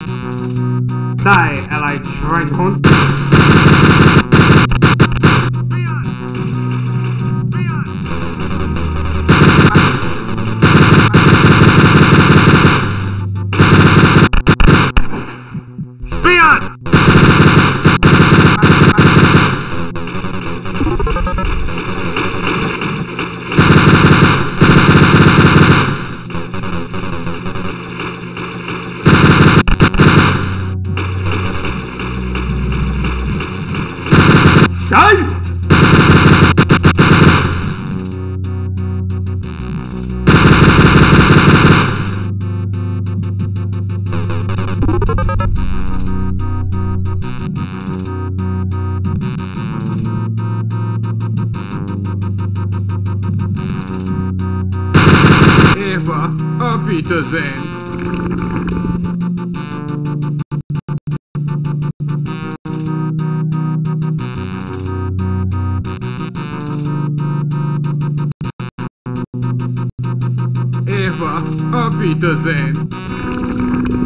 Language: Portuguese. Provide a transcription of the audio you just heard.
Die, Allied Schweinhund. Die! Eva, auf Wiedersehen. Auf Wiedersehen.